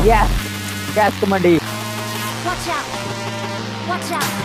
Yes. Yes, Kemandi. Watch out. Watch out.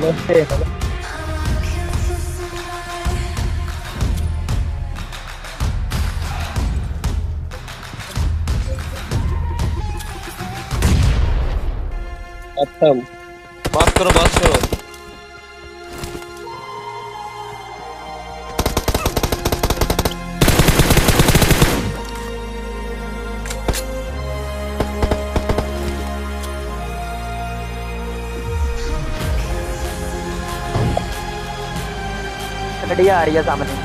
não sei, não Matamos. Mata que eu senhor. गड्डिया आ रही है सामने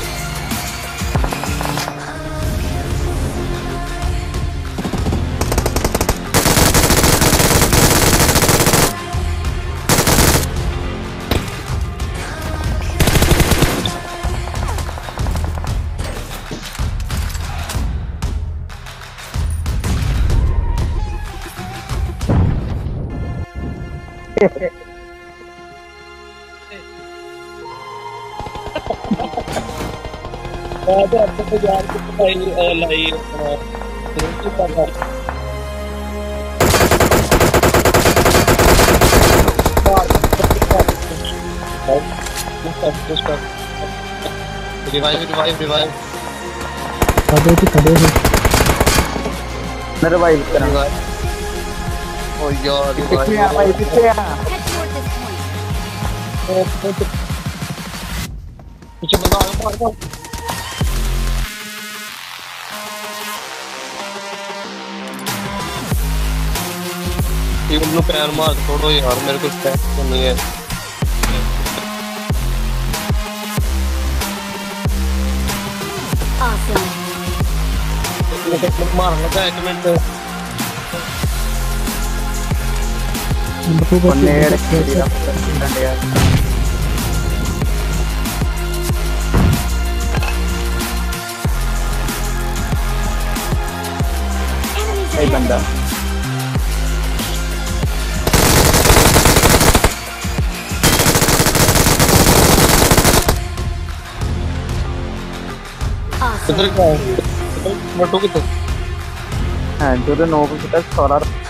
आपको बाज़ार की रिवाइव रिवाइव रिवाइव खड़े हो खड़े हो। रिवाइव करा पीछे बंदा आया मार मार ये उन्होंने पैर मार छोड़ो यार मेरे को स्टैक तो नहीं है Awesome. मार लगा एक मिनट Awesome. किधर का है मटो किधर हाँ जो तो नौ को तक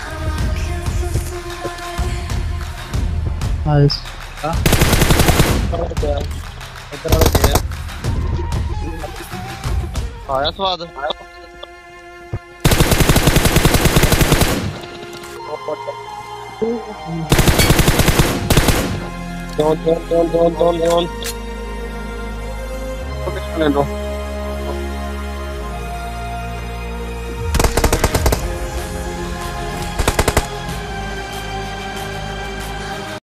Nice. That's what Don't, don't, don't, don't, don't, don't.